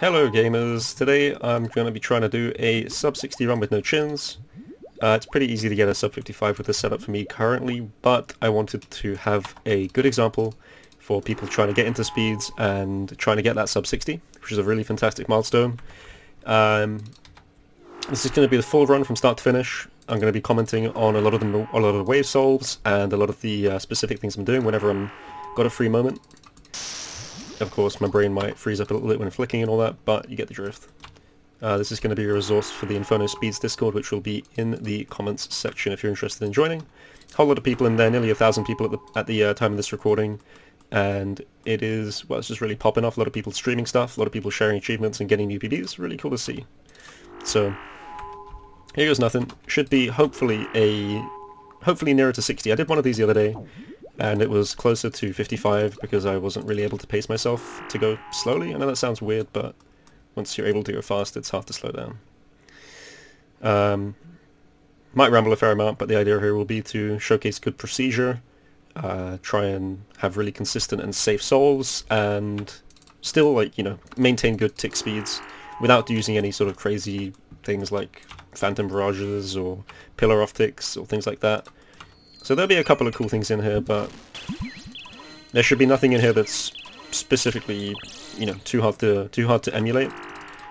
Hello gamers, today I'm going to be trying to do a sub 60 run with no chins. Uh, it's pretty easy to get a sub 55 with this setup for me currently, but I wanted to have a good example for people trying to get into speeds and trying to get that sub 60, which is a really fantastic milestone. Um, this is going to be the full run from start to finish. I'm going to be commenting on a lot of the a lot of the wave solves and a lot of the uh, specific things I'm doing whenever I'm got a free moment. Of course, my brain might freeze up a little bit when flicking and all that, but you get the drift. Uh, this is going to be a resource for the Inferno Speeds Discord, which will be in the comments section if you're interested in joining. A whole lot of people in there, nearly a thousand people at the, at the uh, time of this recording, and it is, well, it's just really popping off. A lot of people streaming stuff, a lot of people sharing achievements and getting new PBs. Really cool to see. So, here goes nothing. Should be, hopefully, a hopefully nearer to 60. I did one of these the other day, and it was closer to 55 because I wasn't really able to pace myself to go slowly. I know that sounds weird, but once you're able to go fast, it's hard to slow down. Um, might ramble a fair amount, but the idea here will be to showcase good procedure, uh, try and have really consistent and safe solves, and still, like, you know, maintain good tick speeds without using any sort of crazy things like phantom barrages or pillar off ticks or things like that. So there'll be a couple of cool things in here, but there should be nothing in here that's specifically, you know, too hard to too hard to emulate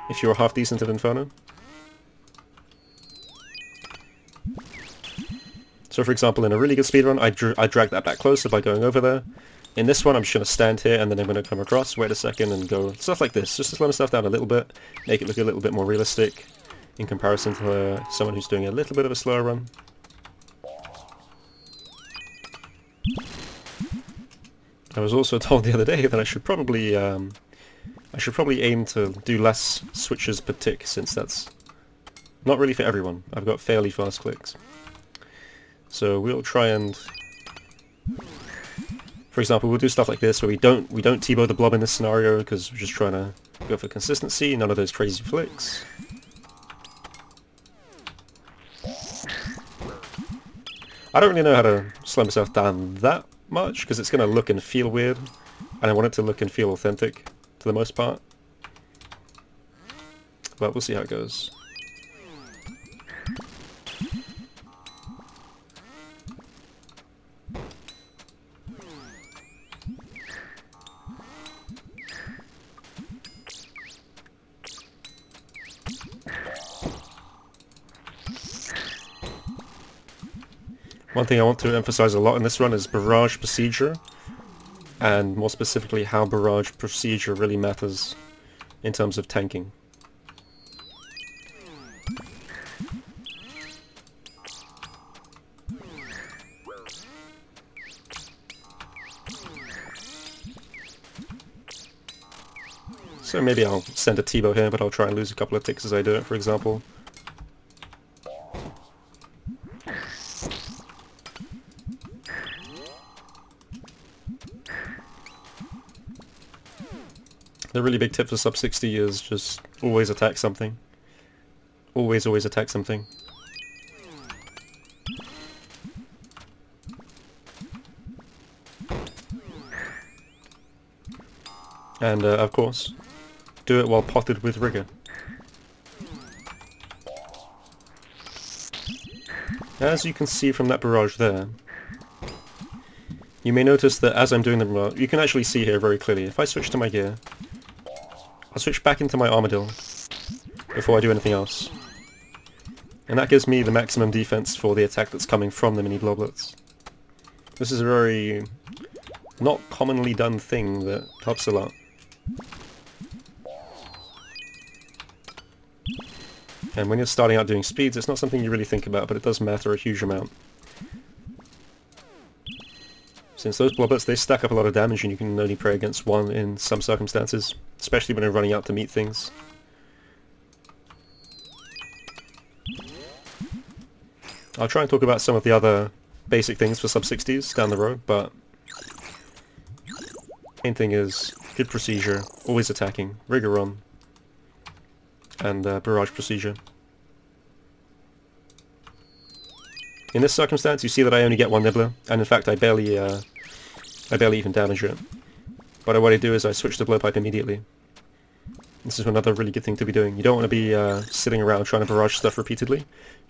if you're half decent at Inferno. So for example, in a really good speedrun, I, I drag that back closer by going over there. In this one, I'm just going to stand here and then I'm going to come across, wait a second, and go stuff like this. Just to slow myself down a little bit, make it look a little bit more realistic in comparison to uh, someone who's doing a little bit of a slower run. I was also told the other day that I should probably um, I should probably aim to do less switches per tick since that's not really for everyone. I've got fairly fast clicks. So we'll try and for example, we'll do stuff like this where we don't we don't T-bow the blob in this scenario because we're just trying to go for consistency, none of those crazy flicks. I don't really know how to slow myself down that much because it's going to look and feel weird and I want it to look and feel authentic to the most part. But we'll see how it goes. One thing I want to emphasize a lot in this run is barrage procedure, and more specifically how barrage procedure really matters in terms of tanking. So maybe I'll send a T-bow here, but I'll try and lose a couple of ticks as I do it, for example. The really big tip for sub 60 is just always attack something. Always, always attack something. And, uh, of course, do it while potted with rigor. As you can see from that barrage there, you may notice that as I'm doing the barrage, you can actually see here very clearly, if I switch to my gear, I'll switch back into my Armadyl before I do anything else. And that gives me the maximum defense for the attack that's coming from the mini bloblets. This is a very not commonly done thing that helps a lot. And when you're starting out doing speeds, it's not something you really think about, but it does matter a huge amount. Since those bloblets, they stack up a lot of damage and you can only pray against one in some circumstances, especially when you're running out to meet things. I'll try and talk about some of the other basic things for sub-60s down the road, but main thing is good procedure, always attacking, rigor on, and uh, barrage procedure. In this circumstance, you see that I only get one nibbler, and in fact I barely, uh, I barely even damage it. But what I do is I switch the blowpipe immediately. This is another really good thing to be doing. You don't want to be uh, sitting around trying to barrage stuff repeatedly.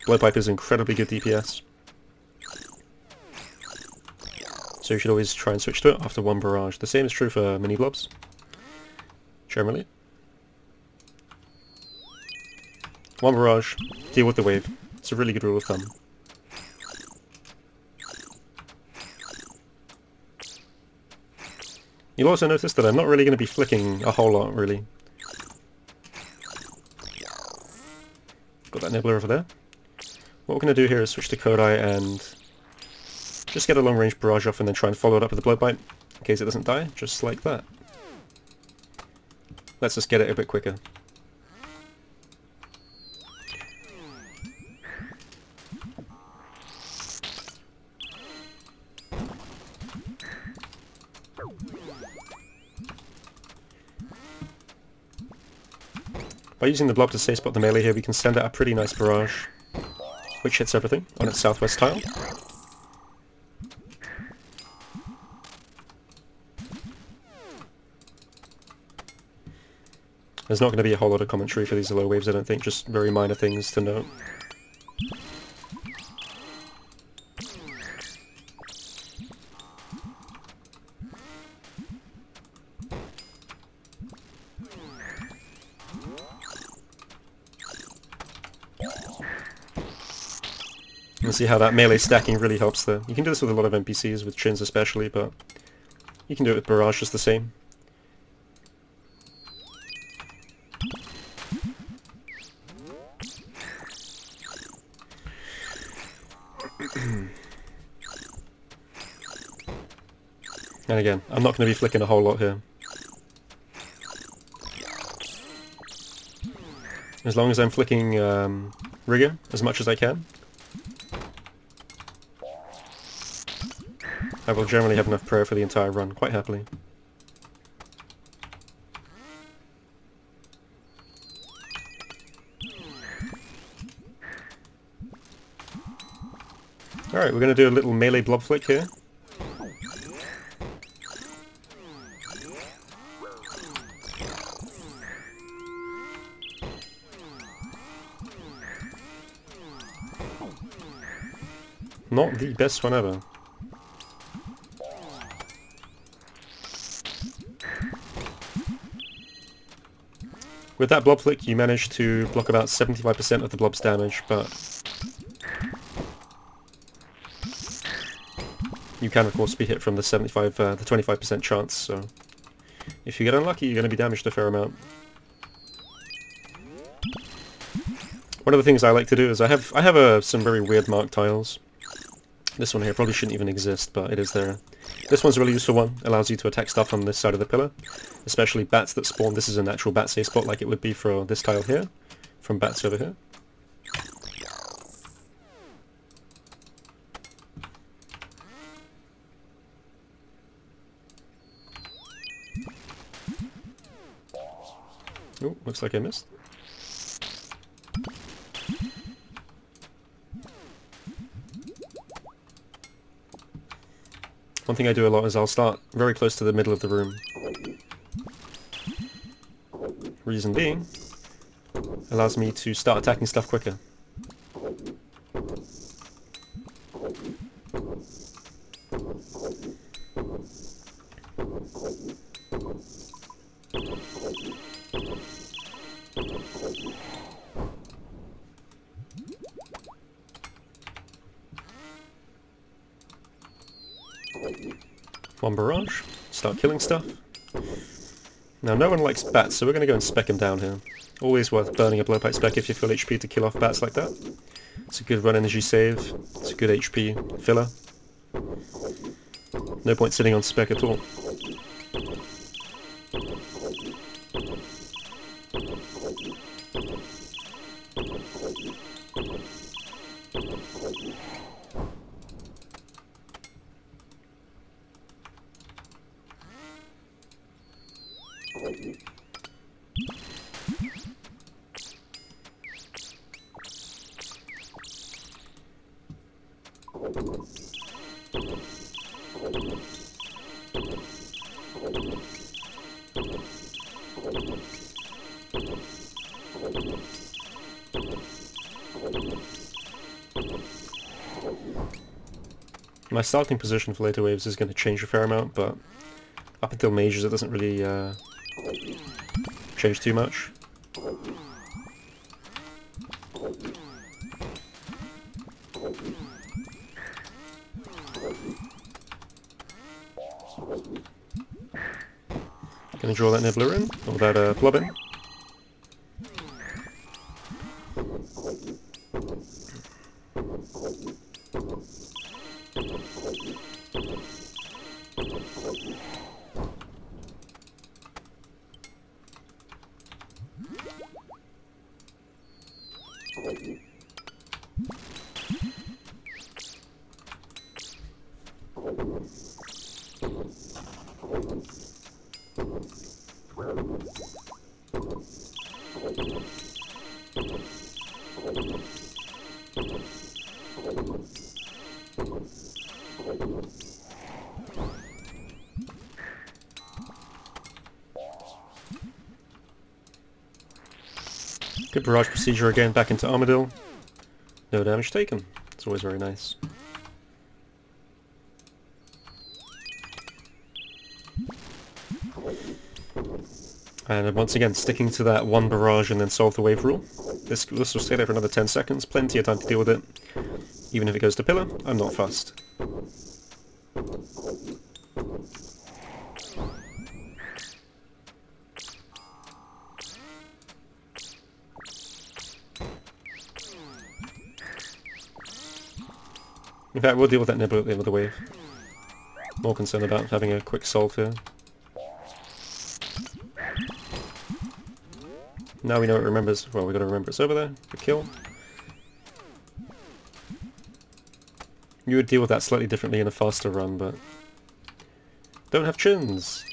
Blowpipe is incredibly good DPS. So you should always try and switch to it after one barrage. The same is true for mini blobs. Generally. One barrage, deal with the wave. It's a really good rule of thumb. You'll also notice that I'm not really going to be flicking a whole lot, really. Got that nibbler over there. What we're going to do here is switch to Kodai and just get a long range barrage off and then try and follow it up with a blowpipe in case it doesn't die, just like that. Let's just get it a bit quicker. Using the blob to safe spot the melee here, we can send out a pretty nice barrage, which hits everything on its southwest tile. There's not going to be a whole lot of commentary for these low waves, I don't think, just very minor things to note. See how that melee stacking really helps there. You can do this with a lot of NPCs, with Chins especially, but you can do it with Barrage just the same. and again, I'm not going to be flicking a whole lot here. As long as I'm flicking um, Rigor as much as I can, I will generally have enough prayer for the entire run, quite happily. Alright, we're going to do a little melee blob flick here. Not the best one ever. With that blob flick you manage to block about 75% of the blob's damage, but you can of course be hit from the 75, uh, the 25% chance, so if you get unlucky you're going to be damaged a fair amount. One of the things I like to do is I have I have uh, some very weird mark tiles. This one here probably shouldn't even exist, but it is there. This one's a really useful one. Allows you to attack stuff on this side of the pillar, especially bats that spawn. This is a natural bat safe spot like it would be for this tile here, from bats over here. Oh, looks like I missed. One thing I do a lot is I'll start very close to the middle of the room. Reason being, allows me to start attacking stuff quicker. Start killing stuff. Now no one likes bats, so we're going to go and spec them down here. Always worth burning a blowpipe spec if you're full HP to kill off bats like that. It's a good run energy save. It's a good HP filler. No point sitting on spec at all. My starting position for later waves is going to change a fair amount, but up until mages it doesn't really uh, change too much. Gonna draw that nibbler in, or that uh, blob in. Good barrage procedure again back into Armadyl. No damage taken. It's always very nice. And once again, sticking to that one barrage and then solve the wave rule. This, this will stay there for another 10 seconds, plenty of time to deal with it. Even if it goes to pillar, I'm not fussed. In fact, we'll deal with that nibbler at the end of the wave. More concerned about having a quick solve here. Now we know it remembers, well we gotta remember it's over there, the kill. You would deal with that slightly differently in a faster run, but... Don't have chins!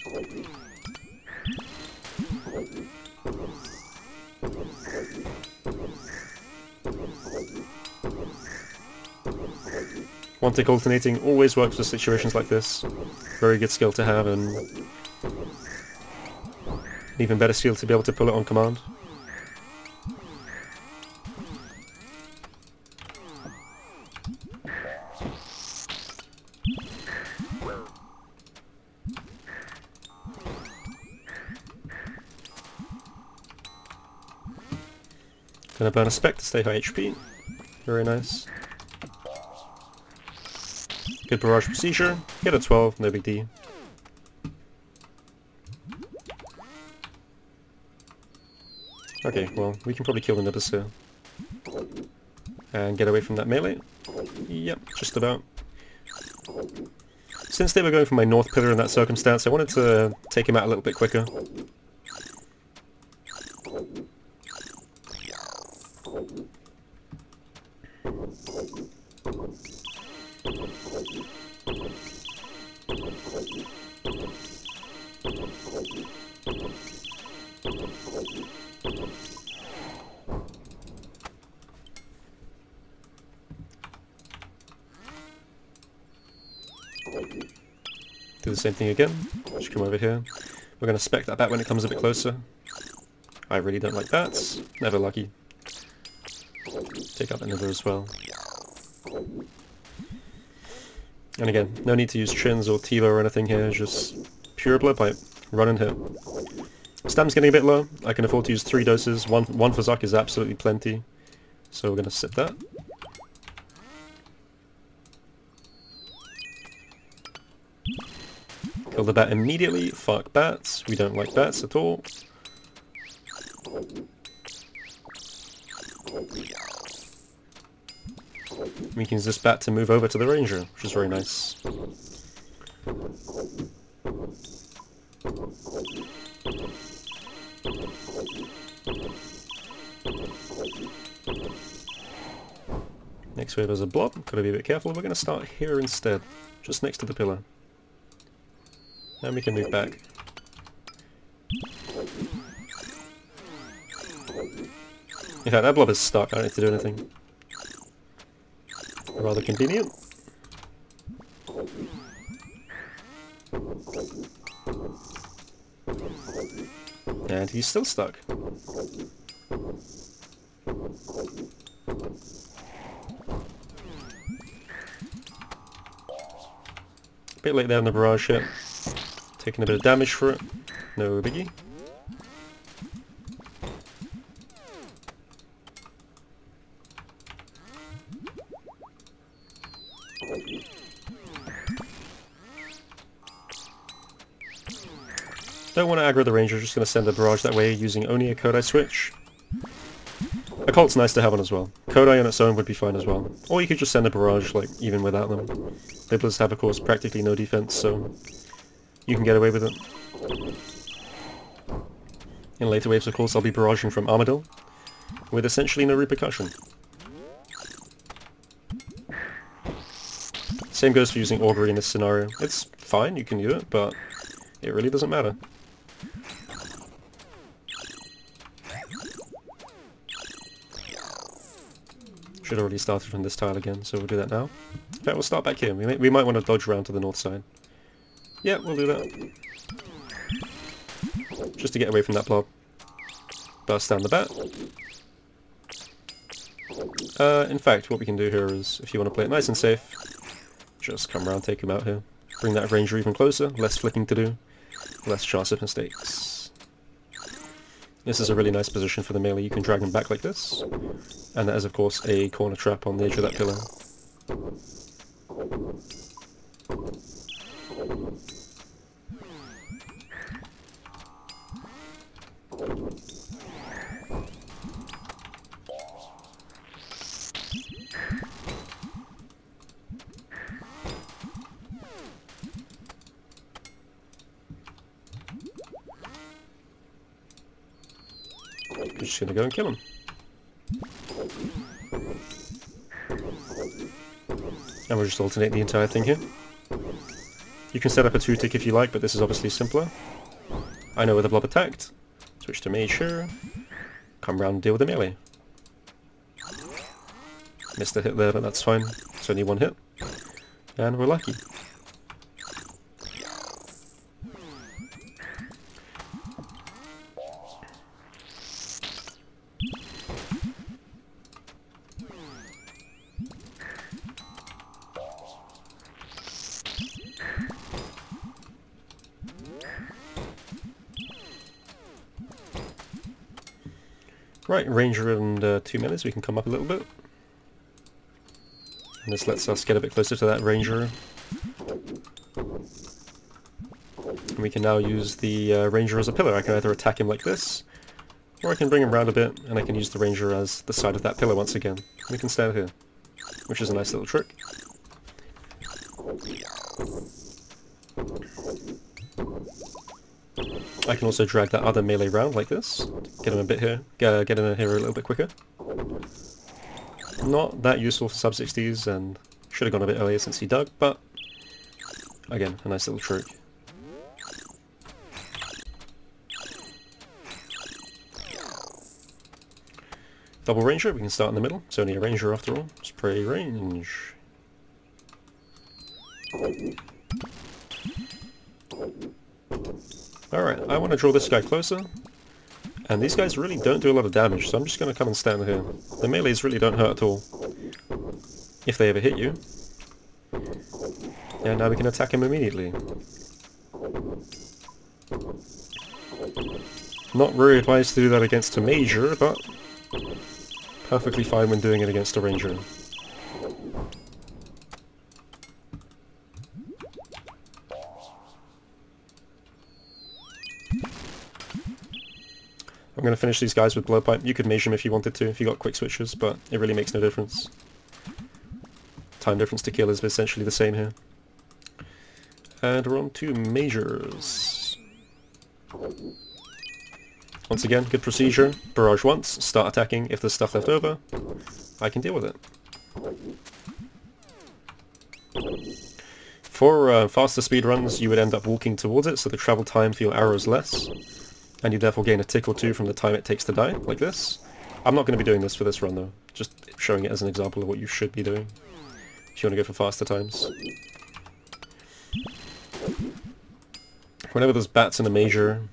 One tick alternating always works for situations like this. Very good skill to have and even better skill to be able to pull it on command. Gonna burn a spec to stay high HP. Very nice. Good barrage procedure. Get a 12, no big deal. Okay, well, we can probably kill the nibblers here. And get away from that melee. Yep, just about. Since they were going for my north pillar in that circumstance, I wanted to take him out a little bit quicker. The same thing again. Just come over here. We're going to spec that back when it comes a bit closer. I really don't like that. Never lucky. Take out another as well. And again, no need to use chins or T-bow or anything here, just pure blowpipe. Run and hit. Stam's getting a bit low. I can afford to use three doses. One, one for Zuk is absolutely plenty. So we're going to sit that. Kill the bat immediately. Fuck bats. We don't like bats at all. We can use this bat to move over to the ranger, which is very nice. Next wave is a blob, gotta be a bit careful. We're gonna start here instead, just next to the pillar. And we can move back. In fact, that blob is stuck, I don't need to do anything. Rather convenient. And he's still stuck. A bit late there in the barrage hit. Taking a bit of damage for it. No biggie. Don't want to aggro the ranger, just going to send a barrage that way using only a Kodai switch. Occult's nice to have on as well. Kodai on its own would be fine as well. Or you could just send a barrage, like, even without them. Nibblers have, of course, practically no defense, so you can get away with it. In later waves, of course, I'll be barraging from Armadyl, with essentially no repercussion. Same goes for using Augury in this scenario. It's fine, you can do it, but it really doesn't matter. Should have already started from this tile again, so we'll do that now. In fact, we'll start back here. We, may, we might want to dodge around to the north side. Yeah, we'll do that. Just to get away from that blob. Burst down the bat. Uh, in fact, what we can do here is, if you want to play it nice and safe, just come around, take him out here. Bring that ranger even closer, less flicking to do, less chance of mistakes. This is a really nice position for the melee. You can drag him back like this. And that is of course a corner trap on the edge of that pillar. Just gonna go and kill him. And we'll just alternate the entire thing here. You can set up a two-tick if you like, but this is obviously simpler. I know where the blob attacked. Switch to mage here. Come round and deal with the melee. Missed a hit there, but that's fine. It's only one hit. And we're lucky. Ranger and uh, two minutes, we can come up a little bit. And this lets us get a bit closer to that ranger. And we can now use the uh, ranger as a pillar. I can either attack him like this, or I can bring him around a bit, and I can use the ranger as the side of that pillar once again. We can stand here, which is a nice little trick. I can also drag that other melee round like this. Get him a bit here, uh, get him here a little bit quicker. Not that useful for sub-60s and should have gone a bit earlier since he dug, but again, a nice little trick. Double ranger, we can start in the middle. It's only a ranger after all. It's Spray range. Alright, I want to draw this guy closer. And these guys really don't do a lot of damage, so I'm just going to come and stand here. The melees really don't hurt at all. If they ever hit you. And now we can attack him immediately. Not very advised to do that against a mager, but perfectly fine when doing it against a ranger. Going to finish these guys with blowpipe. You could measure them if you wanted to, if you got quick switches, but it really makes no difference. Time difference to kill is essentially the same here. And we're on to magers. Once again, good procedure. Barrage once, start attacking. If there's stuff left over, I can deal with it. For uh, faster speed runs, you would end up walking towards it, so the travel time for your arrow is less and you therefore gain a tick or two from the time it takes to die, like this. I'm not going to be doing this for this run though, just showing it as an example of what you should be doing if you want to go for faster times. Whenever there's bats in a mager, you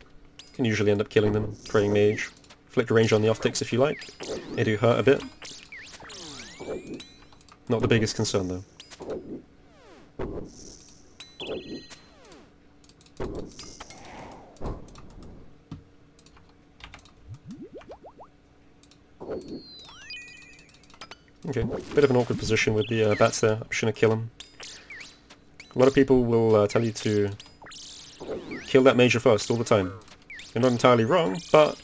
can usually end up killing them, praying mage. flick Flicker range on the off-ticks if you like. They do hurt a bit. Not the biggest concern though. Okay, bit of an awkward position with the uh, bats there. I'm just gonna kill him. A lot of people will uh, tell you to kill that mager first all the time. You're not entirely wrong, but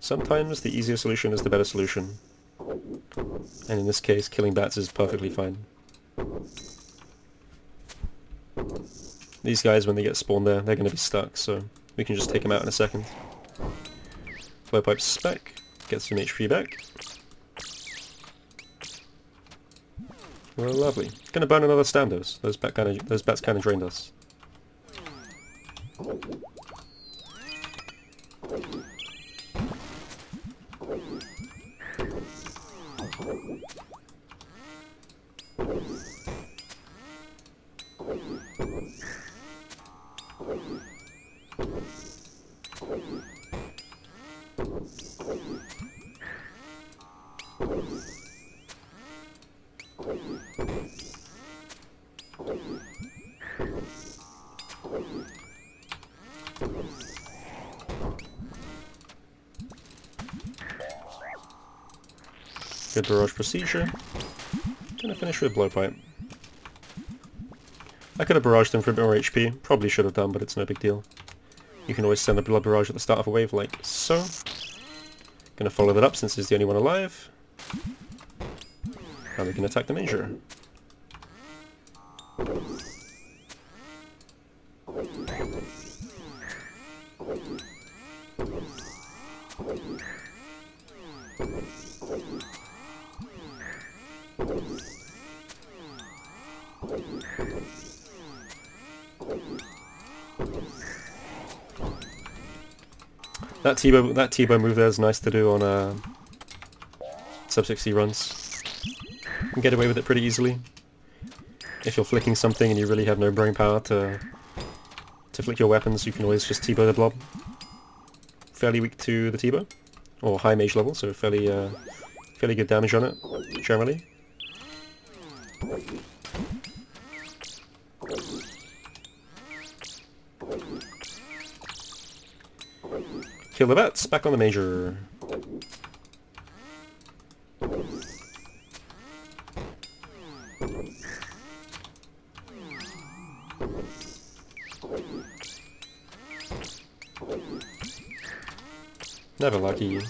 sometimes the easier solution is the better solution. And in this case, killing bats is perfectly fine. These guys, when they get spawned there, they're going to be stuck, so we can just take them out in a second. Blowpipe spec, get some HP back. Well, lovely. Gonna burn another standos. Those bat kind of those bats kind of drained us. Barrage procedure. Gonna finish with blowpipe. I could have barraged him for a bit more HP. Probably should have done, but it's no big deal. You can always send a blood barrage at the start of a wave like so. Gonna follow that up since he's the only one alive. Now we can attack the Mager. That T-bow that T-bow move there is nice to do on uh, sub 60 runs. You can get away with it pretty easily. If you're flicking something and you really have no brain power to to flick your weapons, you can always just T-bow the blob. Fairly weak to the T-bow, or high mage level, so fairly uh, fairly good damage on it generally. Kill the bats, back on the mager. Never lucky.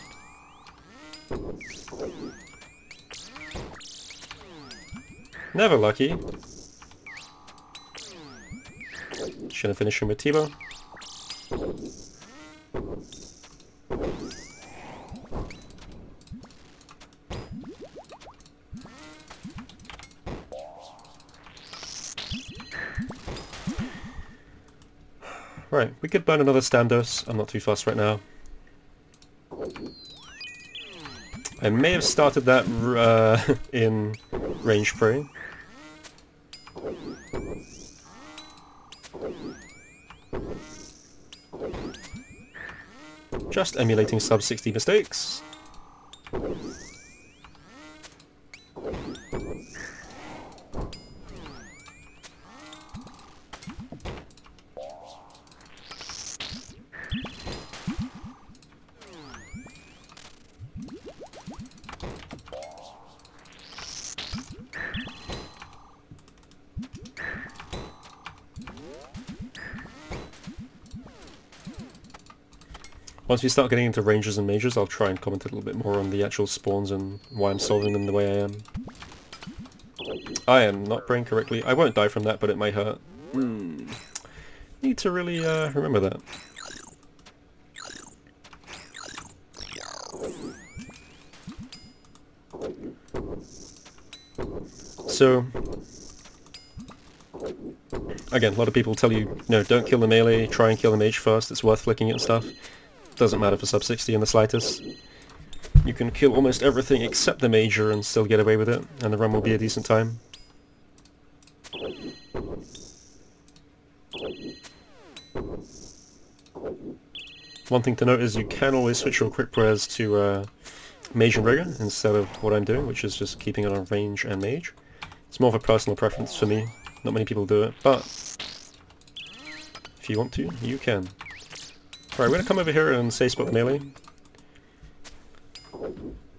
Never lucky. Shouldn't finish him with T-bow. Could burn another Standos. I'm not too fast right now. I may have started that uh, in range prey. Just emulating sub 60 mistakes. Once we start getting into ranges and magers, I'll try and comment a little bit more on the actual spawns and why I'm solving them the way I am. I am not praying correctly. I won't die from that, but it might hurt. Hmm. Need to really uh, remember that. So, again, a lot of people tell you, no, don't kill the melee, try and kill the mage first, it's worth flicking it and stuff. Doesn't matter for sub 60 in the slightest. You can kill almost everything except the mager and still get away with it, and the run will be a decent time. One thing to note is you can always switch your quick prayers to uh, mage and instead of what I'm doing, which is just keeping it on range and mage. It's more of a personal preference for me. Not many people do it, but if you want to, you can. Alright, we're gonna come over here and say spot the melee.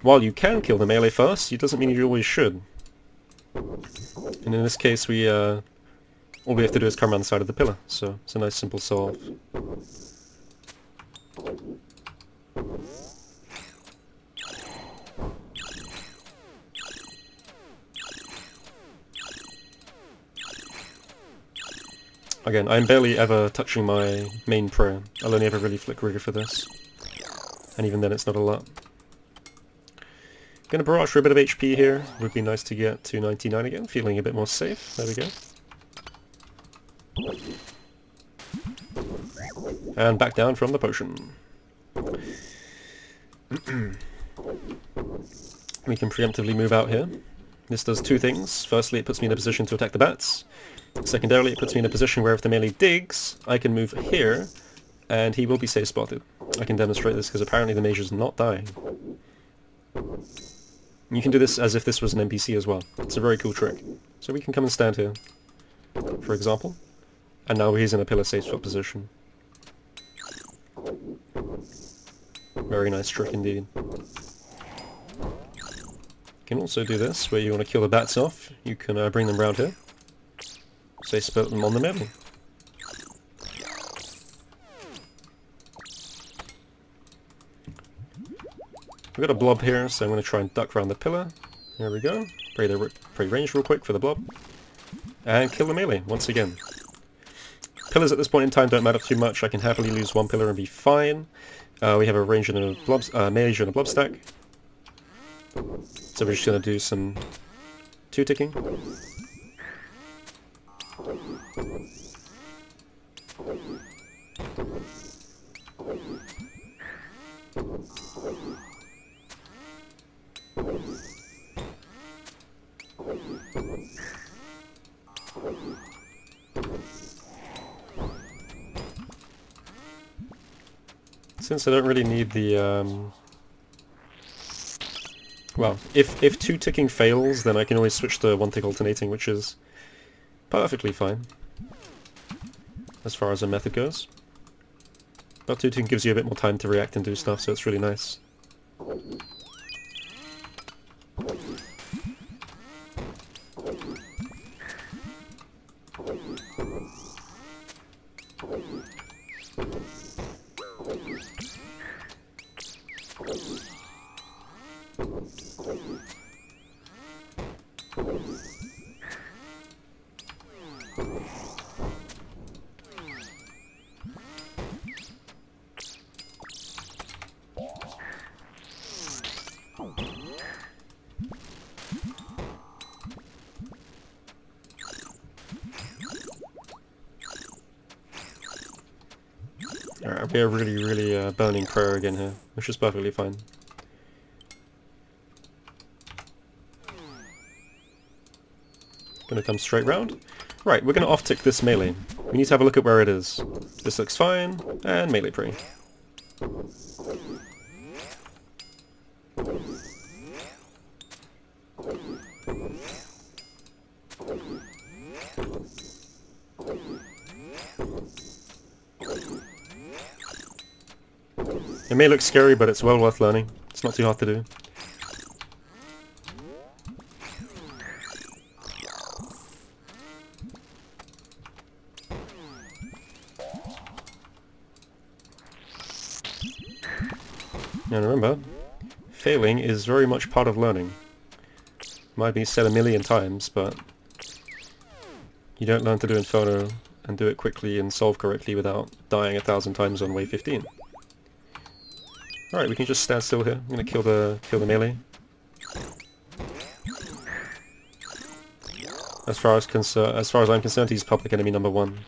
while you can kill the melee first, it doesn't mean you always should. And in this case, we uh, all we have to do is come around the side of the pillar, so it's a nice simple solve. Again, I'm barely ever touching my main prayer. I'll only ever really flick rigor for this. And even then it's not a lot. Gonna barrage for a bit of HP here. Would be nice to get to 99 again, feeling a bit more safe. There we go. And back down from the potion. we can preemptively move out here. This does two things. Firstly, it puts me in a position to attack the bats. Secondarily, it puts me in a position where if the melee digs, I can move here, and he will be safe spotted. I can demonstrate this because apparently the mage is not dying. You can do this as if this was an NPC as well. It's a very cool trick. So we can come and stand here, for example. And now he's in a pillar safe spot position. Very nice trick indeed. You can also do this, where you want to kill the bats off. You can uh, bring them round here. Say split them on the middle. We've got a blob here, so I'm going to try and duck around the pillar. There we go. Pray the pray range real quick for the blob. And kill the melee, once again. Pillars at this point in time don't matter too much. I can happily lose one pillar and be fine. Uh, we have a range and a blob, uh, mage and a blob stack. So we're just going to do some two-ticking. Since I don't really need the, um... Well, if, if two ticking fails, then I can always switch to one tick alternating, which is perfectly fine. As far as the method goes. But two ticking gives you a bit more time to react and do stuff, so it's really nice. Prayer again here, which is perfectly fine. Gonna come straight round. Right, we're gonna off-tick this melee. We need to have a look at where it is. This looks fine, and melee pray. May look scary, but it's well worth learning. It's not too hard to do. And remember, failing is very much part of learning. Might be said a million times, but you don't learn to do Inferno and do it quickly and solve correctly without dying a thousand times on wave 15. Alright, we can just stand still here. I'm gonna kill the kill the melee. As far as concern, as far as I'm concerned, he's public enemy number one.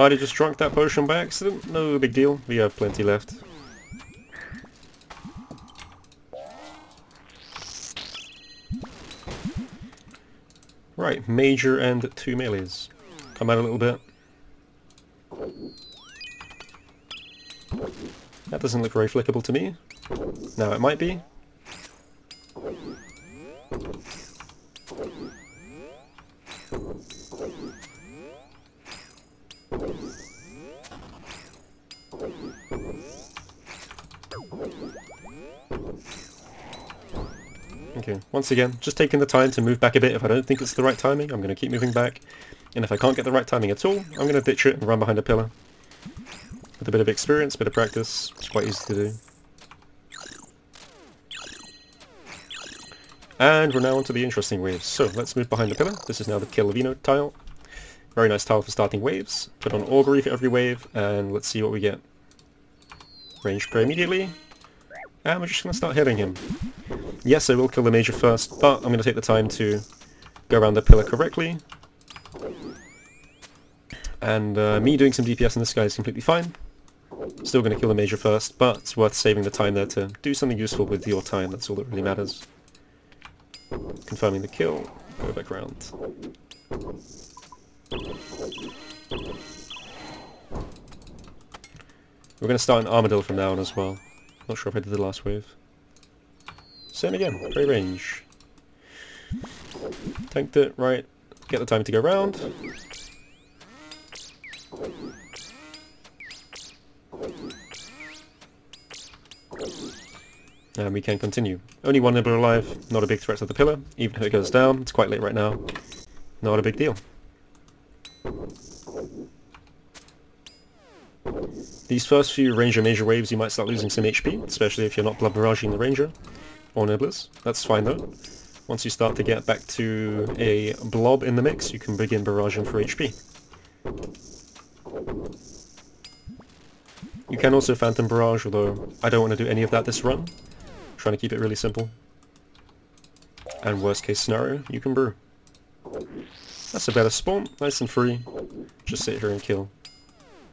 Might have just drunk that potion by accident. No big deal. We have plenty left. Right, mager and two melees. Come out a little bit. That doesn't look very flickable to me. Now it might be. Okay, once again, just taking the time to move back a bit. If I don't think it's the right timing, I'm going to keep moving back. And if I can't get the right timing at all, I'm going to ditch it and run behind a pillar. With a bit of experience, a bit of practice, it's quite easy to do. And we're now onto the interesting waves. So let's move behind the pillar. This is now the Kill tile. Very nice tile for starting waves. Put on Augury for every wave, and let's see what we get. Range prayer immediately. And we're just going to start hitting him. Yes, I will kill the mager first, but I'm going to take the time to go around the pillar correctly. And uh, me doing some DPS on this guy is completely fine. Still going to kill the mager first, but it's worth saving the time there to do something useful with your time, that's all that really matters. Confirming the kill, go back around. We're going to start an Armadyl from now on as well. Not sure if I did the last wave. Same again, very range. Tanked it, right. Get the time to go round. And we can continue. Only one Nibbler alive, not a big threat to the pillar. Even if it goes down, it's quite late right now. Not a big deal. These first few Ranger Mager waves you might start losing some HP, especially if you're not Blood Barraging the Ranger, or Nibblers. That's fine though. Once you start to get back to a blob in the mix, you can begin barraging for HP. You can also Phantom Barrage, although I don't want to do any of that this run. I'm trying to keep it really simple. And worst case scenario, you can brew. That's a better spawn, nice and free. Just sit here and kill.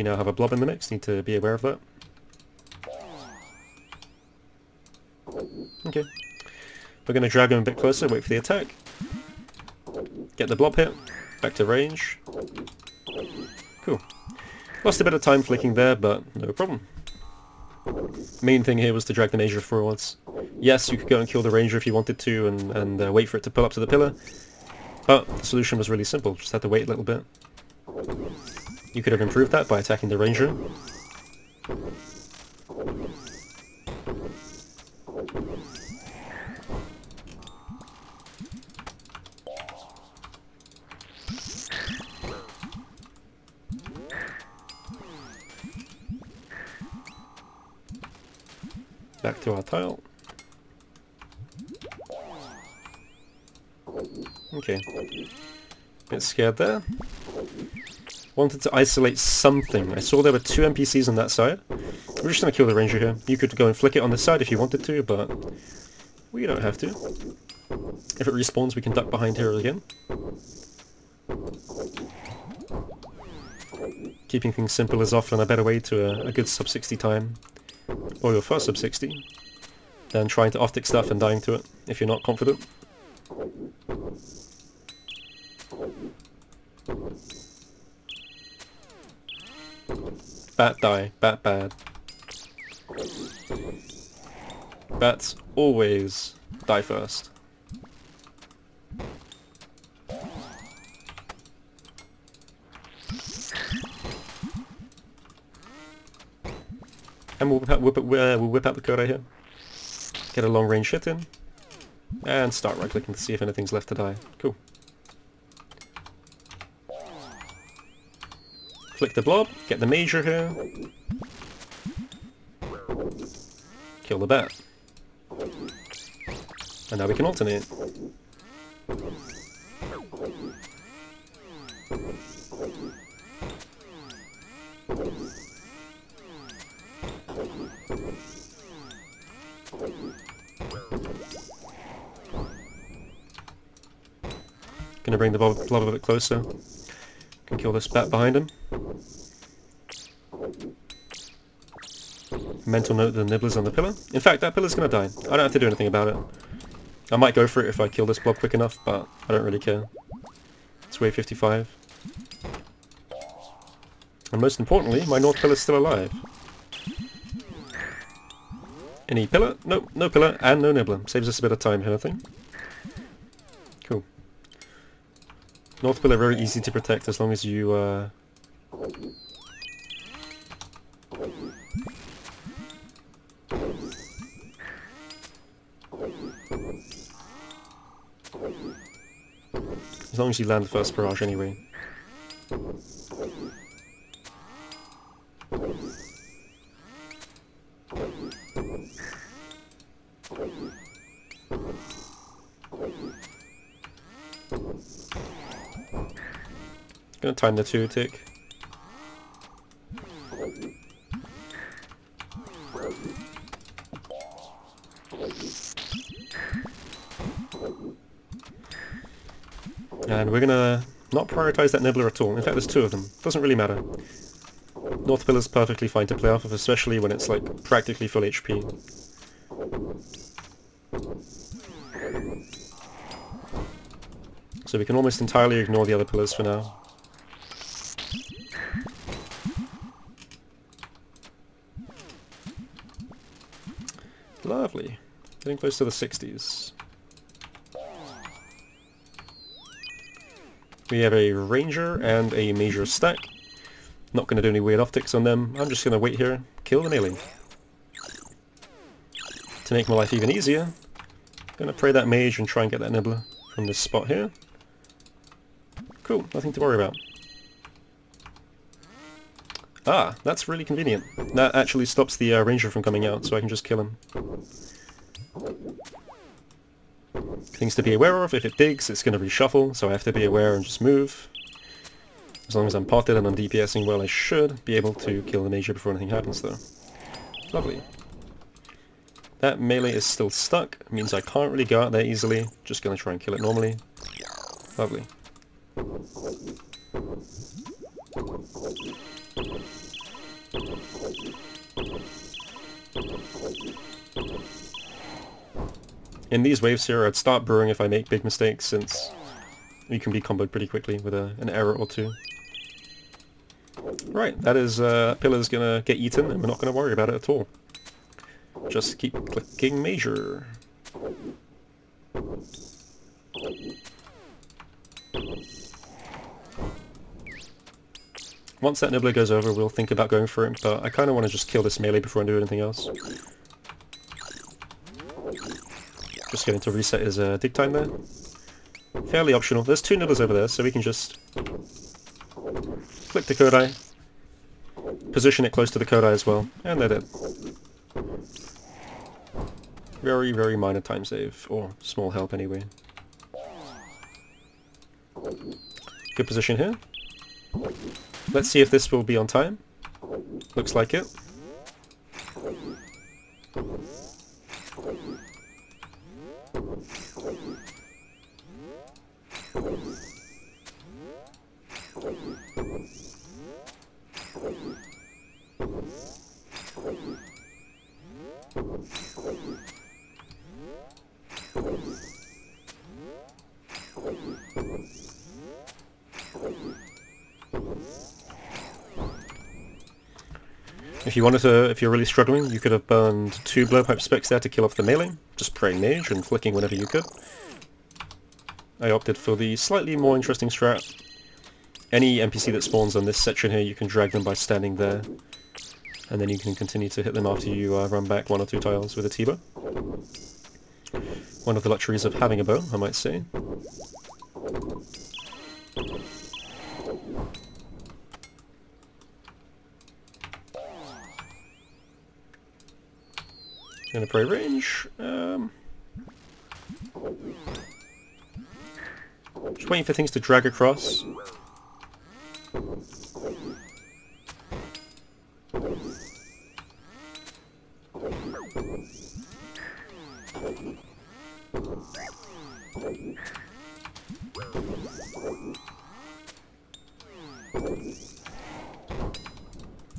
We now have a blob in the mix, need to be aware of that. Okay. We're going to drag him a bit closer, wait for the attack. Get the blob hit, back to range. Cool. Lost a bit of time flicking there, but no problem. Main thing here was to drag the Mager forwards. Yes, you could go and kill the Ranger if you wanted to and, and uh, wait for it to pull up to the pillar, but the solution was really simple, just had to wait a little bit. You could have improved that by attacking the ranger. Back to our tile. Okay. Bit scared there wanted to isolate something. I saw there were two NPCs on that side. We're just going to kill the ranger here. You could go and flick it on this side if you wanted to, but we don't have to. If it respawns, we can duck behind here again. Keeping things simple is often a better way to a, a good sub-60 time, or your first sub-60, than trying to off-tick stuff and dying to it if you're not confident. Bat die. Bat bad. Bats always die first. And we'll whip out, whip uh, we'll whip out the Kodai right here. Get a long range shit in. And start right clicking to see if anything's left to die. Cool. Flick the blob, get the mager here. Kill the bat. And now we can alternate. Gonna bring the blob a bit closer. Can kill this bat behind him. Mental note the nibbler's on the pillar. In fact, that pillar's gonna die. I don't have to do anything about it. I might go for it if I kill this blob quick enough, but I don't really care. It's wave 55. And most importantly, my north pillar's still alive. Any pillar? Nope, no pillar, and no nibbler. Saves us a bit of time here, I think. Cool. North pillar very easy to protect as long as you uh, long as you land the first barrage anyway. Gonna time the two tick. And we're gonna not prioritize that Nibbler at all. In fact, there's two of them. Doesn't really matter. North Pillar's perfectly fine to play off of, especially when it's like practically full HP. So we can almost entirely ignore the other pillars for now. Lovely. Getting close to the 60s. We have a ranger and a mager stack. Not going to do any weird off-ticks on them. I'm just going to wait here, kill the melee. To make my life even easier, I'm going to pray that mage and try and get that nibbler from this spot here. Cool, nothing to worry about. Ah, that's really convenient. That actually stops the uh, ranger from coming out, so I can just kill him. Things to be aware of, if it digs, it's going to reshuffle, so I have to be aware and just move. As long as I'm potted and I'm DPSing well, I should be able to kill the mager before anything happens though. Lovely. That melee is still stuck, it means I can't really go out there easily, just going to try and kill it normally. Lovely. In these waves here, I'd start brewing if I make big mistakes, since you can be comboed pretty quickly with a, an error or two. Right, that is, uh, Pillar's gonna get eaten, and we're not gonna worry about it at all. Just keep clicking Mager. Once that Nibbler goes over, we'll think about going for it, but I kind of want to just kill this melee before I do anything else. Just getting to reset his uh, dig time there. Fairly optional. There's two nibblers over there, so we can just click the Kodai, position it close to the Kodai as well, and they're dead. Very, very minor time save, or small help anyway. Good position here. Let's see if this will be on time. Looks like it. If you wanted to, if you're really struggling, you could have burned two blowpipe specs there to kill off the melee, just praying mage and flicking whenever you could. I opted for the slightly more interesting strat. Any NPC that spawns on this section here, you can drag them by standing there. And then you can continue to hit them after you uh, run back one or two tiles with a T-bow. One of the luxuries of having a bow, I might say. Gonna range. Um, just waiting for things to drag across.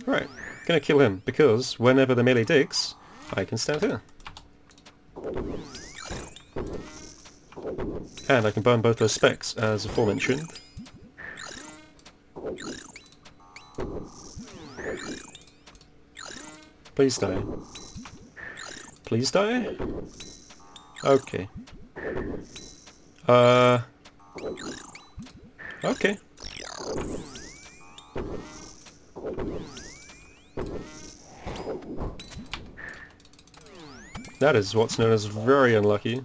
Right, gonna kill him, because whenever the melee digs, I can stand here. And I can burn both those specs, as aforementioned. Please die. Please die? Okay. Uh... Okay. That is what's known as very unlucky.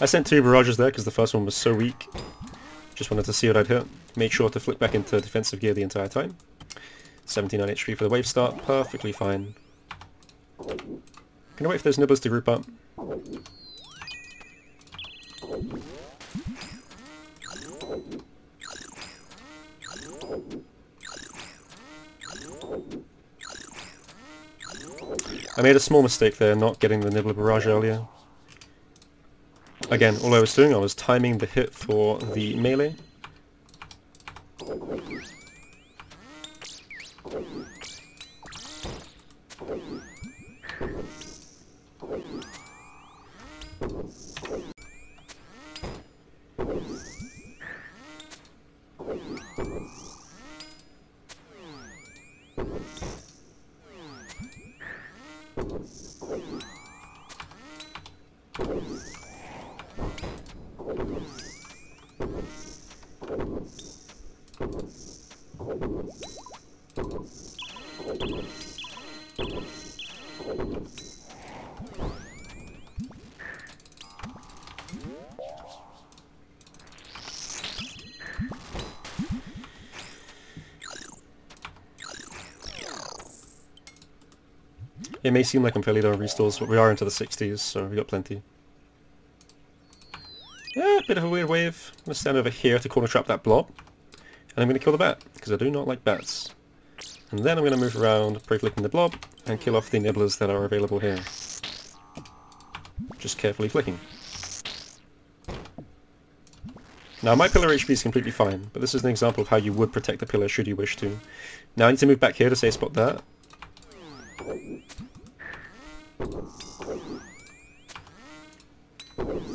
I sent two barrages there because the first one was so weak. Just wanted to see what I'd hit. Made sure to flick back into defensive gear the entire time. 79 HP for the wave start, perfectly fine. I wait for those nibblers to group up? Made a small mistake there not getting the Nibbler Barrage earlier. Again, all I was doing, I was timing the hit for the melee. May seem like I'm fairly low restores, but we are into the 60s, so we got plenty. Yeah, bit of a weird wave. I'm going to stand over here to corner trap that blob. And I'm going to kill the bat, because I do not like bats. And then I'm going to move around, pre-flicking the blob, and kill off the nibblers that are available here. Just carefully flicking. Now my pillar HP is completely fine, but this is an example of how you would protect the pillar should you wish to. Now I need to move back here to say spot that.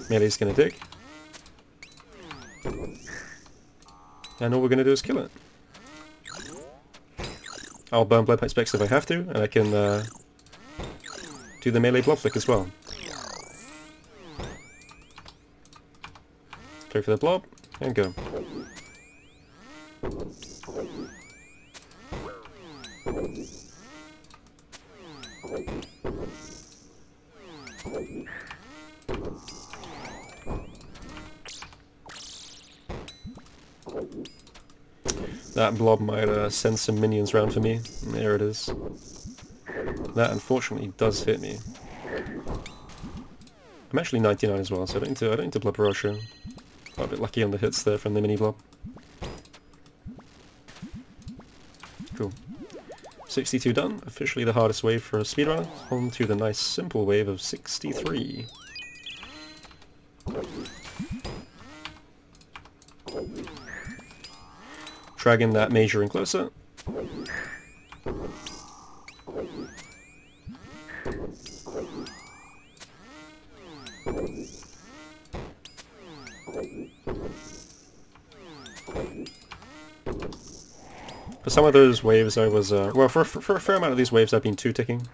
Melee's gonna dig. And all we're gonna do is kill it. I'll burn blowpipe specs if I have to, and I can uh, do the melee blob flick as well. Play for the blob, and go. That blob might uh, send some minions round for me. There it is. That unfortunately does hit me. I'm actually 99 as well, so I don't need to, I don't need to blood barrage. Got a bit lucky on the hits there from the mini blob. Cool. 62 done, officially the hardest wave for a speedrunner, on to the nice simple wave of 63. Dragging that mager in closer. For some of those waves I was, uh, well for, for, for, a fair amount of these waves I've been two-ticking.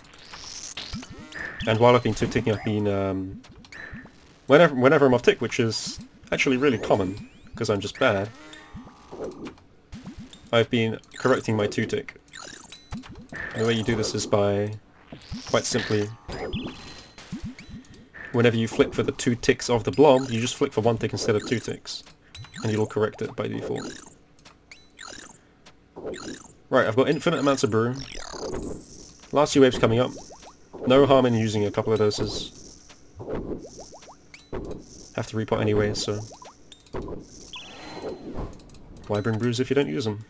And while I've been two-ticking I've been, um, whenever, whenever I'm off-tick, which is actually really common, because I'm just bad, I've been correcting my two-tick. The way you do this is by, quite simply, whenever you flick for the two ticks of the blob, you just flick for one tick instead of two ticks. And it'll correct it by default. Right, I've got infinite amounts of brew. Last few waves coming up. No harm in using a couple of doses. Have to repot anyway, so... Why bring brews if you don't use them?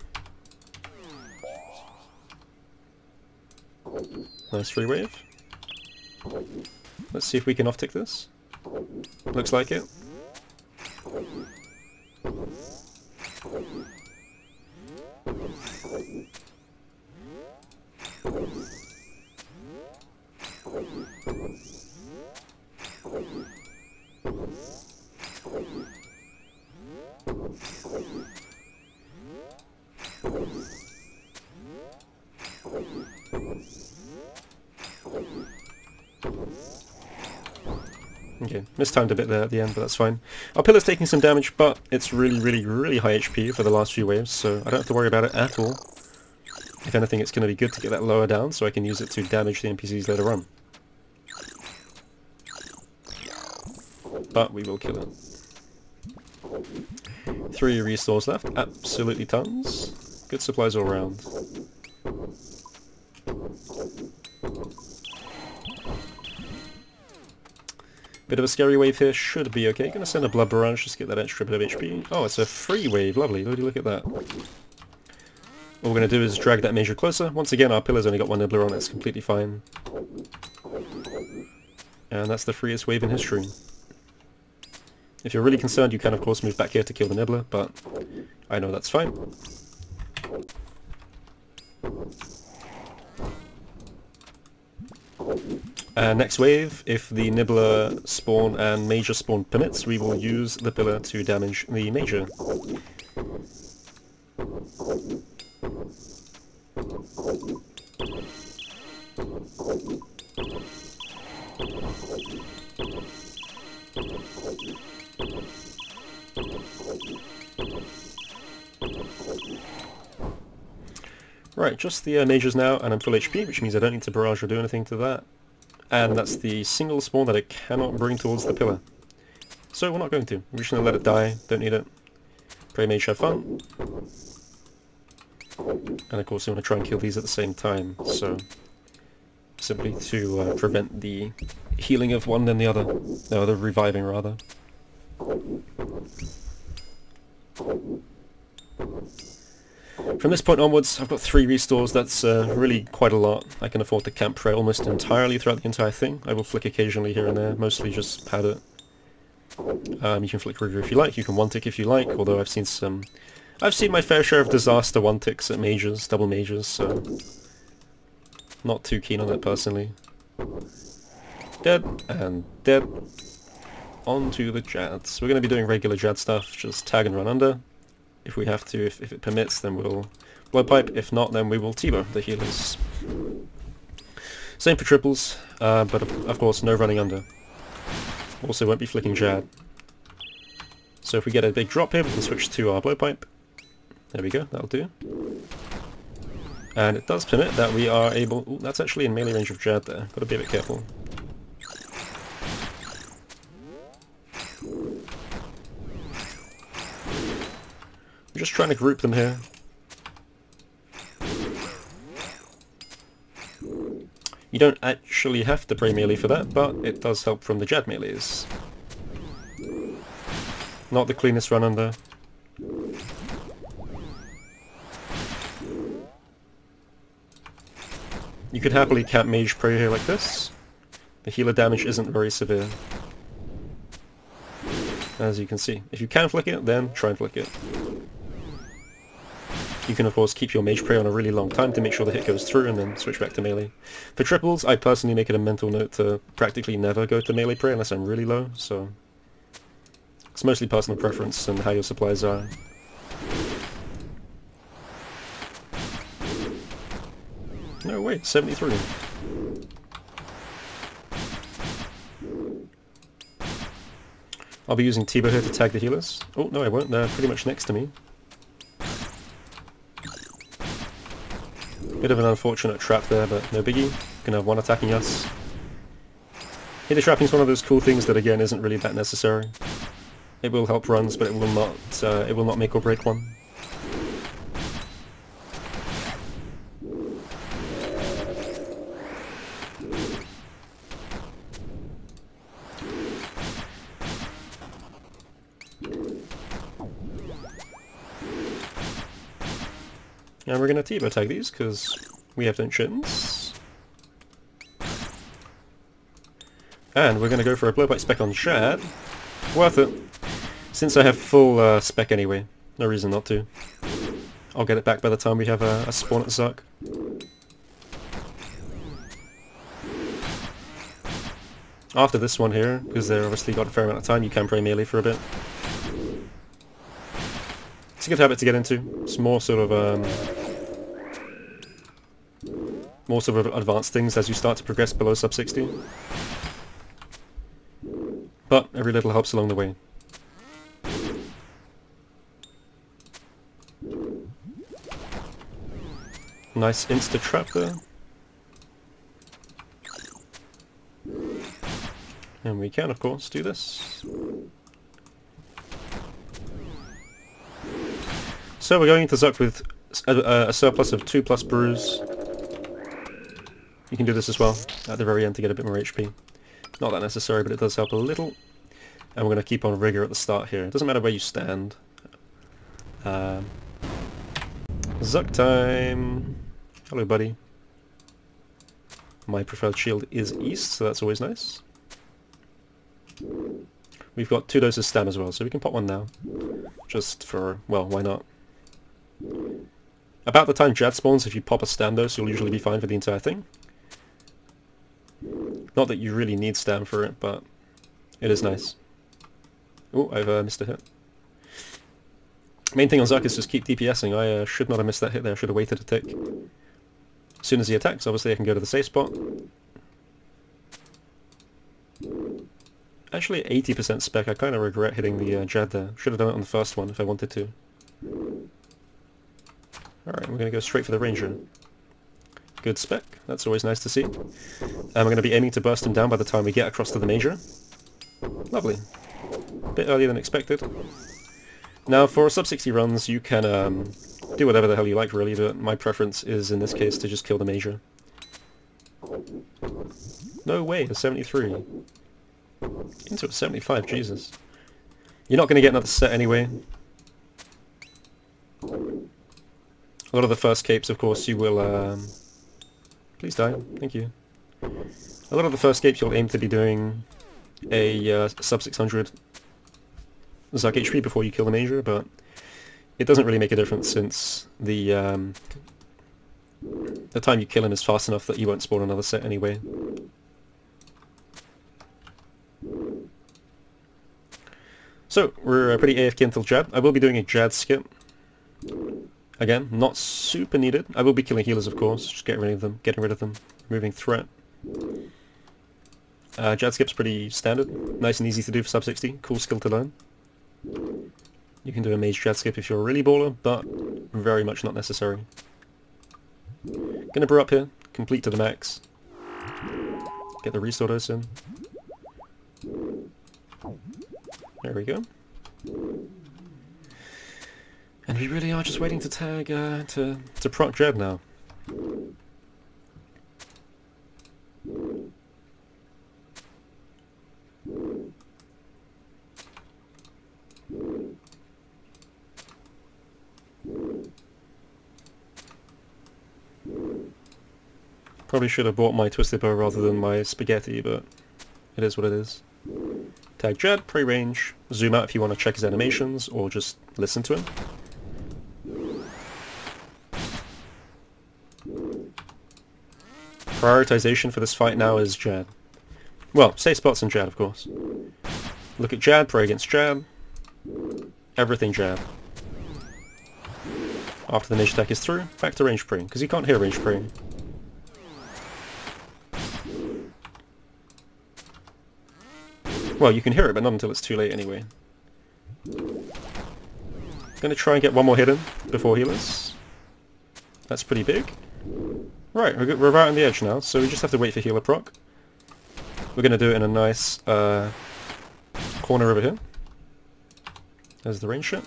Nice free wave. Let's see if we can off-tick this. Looks like it. Mistimed a bit there at the end, but that's fine. Our pillar's taking some damage, but it's really, really, really high HP for the last few waves, so I don't have to worry about it at all. If anything, it's going to be good to get that lower down, so I can use it to damage the NPCs later on. But we will kill it. Three restores left, absolutely tons. Good supplies all around. Bit of a scary wave here, should be okay. Gonna send a Blood Barrage, just get that extra bit of HP. Oh, it's a free wave, lovely, look at that. What we're to do is drag that mager closer. Once again, our pillar's only got one nibbler on it, it's completely fine. And that's the freest wave in history. If you're really concerned, you can of course move back here to kill the nibbler, but I know that's fine. Uh, next wave, if the Nibbler spawn and Mager spawn permits, we will use the pillar to damage the Mager. Right, just the uh, Magers now, and I'm full HP, which means I don't need to barrage or do anything to that and that's the single spawn that it cannot bring towards the pillar. So we're not going to. We're just going to let it die, don't need it. Pray mage have fun. And of course we want to try and kill these at the same time, so simply to uh, prevent the healing of one and the other. No, the reviving rather. From this point onwards, I've got three restores, that's uh, really quite a lot. I can afford to camp pray almost entirely throughout the entire thing. I will flick occasionally here and there, mostly just pad it. Um, you can flick Rigor if you like, you can one-tick if you like, although I've seen some... I've seen my fair share of disaster one-ticks at magers, double magers, so... Not too keen on that personally. Dead, and dead. On to the Jads. We're going to be doing regular Jad stuff, just tag and run under if we have to. If, if it permits, then we'll blowpipe. If not, then we will T-bow the healers. Same for triples, uh, but of, of, course no running under. Also won't be flicking Jad. So if we get a big drop here, we can switch to our blowpipe. There we go, that'll do. And it does permit that we are able... Ooh, that's actually in melee range of Jad there. Gotta be a bit careful. I'm just trying to group them here. You don't actually have to pray melee for that, but it does help from the Jad melees. Not the cleanest run under. You could happily camp Mage Pray here like this. The healer damage isn't very severe. As you can see. If you can flick it, then try and flick it. You can of course keep your Mage Pray on a really long time to make sure the hit goes through and then switch back to melee. For triples, I personally make it a mental note to practically never go to melee Pray unless I'm really low, so... It's mostly personal preference and how your supplies are. No, wait, 73. I'll be using T-bow here to tag the healers. Oh, no I won't, they're pretty much next to me. Bit of an unfortunate trap there, but no biggie. Gonna have one attacking us. Hidden trapping is one of those cool things that again isn't really that necessary. It will help runs, but it will not uh, it will not make or break one. And we're going to T-bow tag these because we have chins. And we're going to go for a Blowpipe spec on Jad. Worth it. Since I have full uh, spec anyway, no reason not to. I'll get it back by the time we have a, a spawn at Zuk. After this one here, because they're obviously got a fair amount of time, you can pray melee for a bit. It's a good habit to get into. It's more sort of um, more sort of advanced things as you start to progress below sub 60. But every little helps along the way. Nice insta trap there. And we can of course do this. So we're going into Zuk with a, uh, a, surplus of 2 plus brews. You can do this as well at the very end to get a bit more HP. Not that necessary, but it does help a little. And we're going to keep on Rigor at the start here. It doesn't matter where you stand. Um, Zuk time! Hello buddy. My preferred shield is east, so that's always nice. We've got two doses stam as well, so we can pop one now. Just for, well, why not? About the time Jad spawns, if you pop a Stamdos, you'll usually be fine for the entire thing. Not that you really need Stam for it, but it is nice. Oh, I've uh, missed a hit. Main thing on Zuk is just keep DPSing. I uh, should not have missed that hit there. I should have waited a tick. As soon as he attacks, obviously I can go to the safe spot. Actually, 80% spec. I kind of regret hitting the uh, Jad there. Should have done it on the first one if I wanted to. Alright, we're going to go straight for the Ranger. Good spec, that's always nice to see. And we're going to be aiming to burst him down by the time we get across to the Mager. Lovely. A bit earlier than expected. Now, for sub-60 runs, you can um, do whatever the hell you like, really, but my preference is, in this case, to just kill the Mager. No way, a 73. Into a 75, Jesus. You're not going to get another set anyway. A lot of the first capes, of course, you will... Um... Please die. Thank you. A lot of the first capes you'll aim to be doing a uh, sub 600 Zuk HP before you kill the Mager, but it doesn't really make a difference since the um, the time you kill him is fast enough that you won't spawn another set anyway. So, we're uh, pretty AFK until Jad. I will be doing a Jad skip. Again, not super needed. I will be killing healers, of course. Just getting rid of them. Getting rid of them. Removing threat. Uh, Jad skip's pretty standard. Nice and easy to do for sub 60. Cool skill to learn. You can do a mage Jad skip if you're a really baller, but very much not necessary. Gonna brew up here. Complete to the max. Get the restore dose in. There we go. And we really are just waiting to tag, uh, to, to proc Jad now. Probably should have bought my Twisted Bow rather than my Spaghetti, but it is what it is. Tag Jad, pre-range, zoom out if you want to check his animations, or just listen to him. Prioritization for this fight now is Jad. Well, safe spots and Jad, of course. Look at Jad, pray against Jad. Everything Jad. After the niche attack is through, back to range pre, because you can't hear range pre. Well, you can hear it, but not until it's too late anyway. Gonna try and get one more hit in before healers. That's pretty big. Right, we're, we're right on the edge now, so we just have to wait for healer proc. We're going to do it in a nice uh, corner over here. There's the range shot.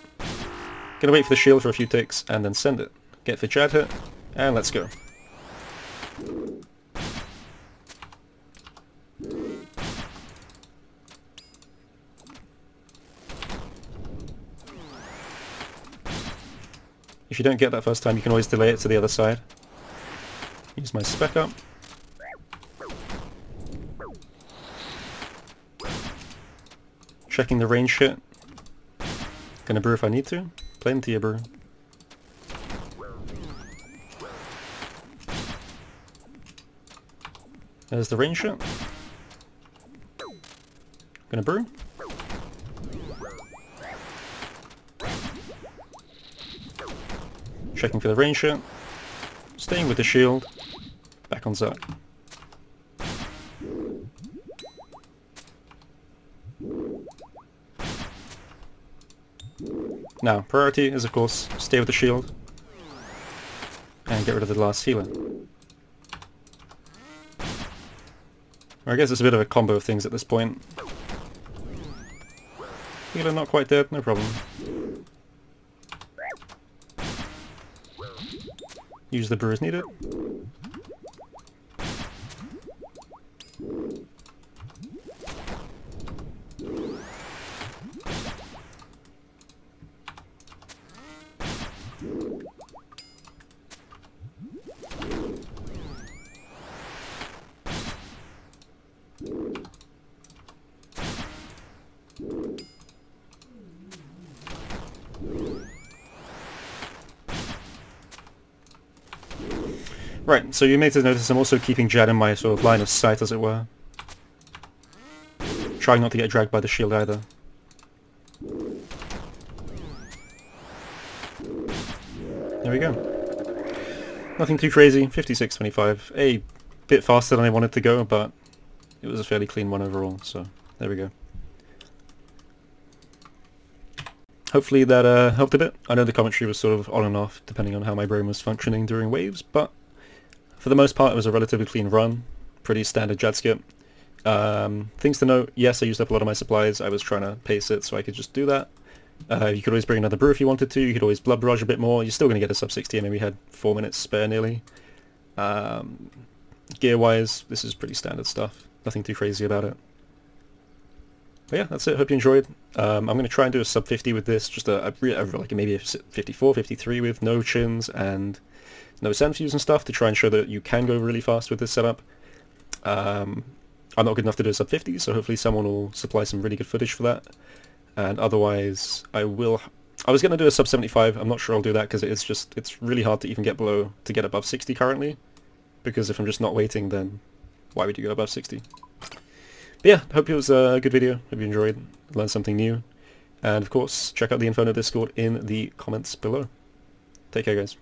Gonna wait for the shield for a few ticks and then send it. Get the Jad hit, and let's go. If you don't get that first time, you can always delay it to the other side. Use my spec up. Checking the range shit. Gonna brew if I need to. Plenty of brew. There's the range shit. Gonna brew. Checking for the range shit. Staying with the shield. Back on Zuk. Now, priority is of course stay with the shield and get rid of the last healer. I guess it's a bit of a combo of things at this point. Healer not quite dead, no problem. Use the brew as needed. Right, so you may have noticed I'm also keeping Jad in my sort of line of sight, as it were. Trying not to get dragged by the shield either. There we go. Nothing too crazy, 56.25. A bit faster than I wanted to go, but it was a fairly clean one overall, so there we go. Hopefully that uh, helped a bit. I know the commentary was sort of on and off, depending on how my brain was functioning during waves, but for the most part, it was a relatively clean run, pretty standard Jad skip. Um, things to note, yes, I used up a lot of my supplies. I was trying to pace it so I could just do that. Uh, you could always bring another brew if you wanted to. You could always blood barrage a bit more. You're still going to get a sub 60. I mean, we had four minutes spare nearly. Um, Gear-wise, this is pretty standard stuff. Nothing too crazy about it. But yeah, that's it. Hope you enjoyed. Um, I'm going to try and do a sub 50 with this. Just a, a, a like maybe a 54, 53 with no chins and no centrifuge and stuff to try and show that you can go really fast with this setup. Um, I'm not good enough to do a sub 50, so hopefully someone will supply some really good footage for that. And otherwise, I will... I was going to do a sub 75, I'm not sure I'll do that because it's just, it's really hard to even get below, to get above 60 currently. Because if I'm just not waiting, then why would you go above 60? But yeah, hope it was a good video, hope you enjoyed, learned something new. And of course, check out the info in the Discord in the comments below. Take care guys.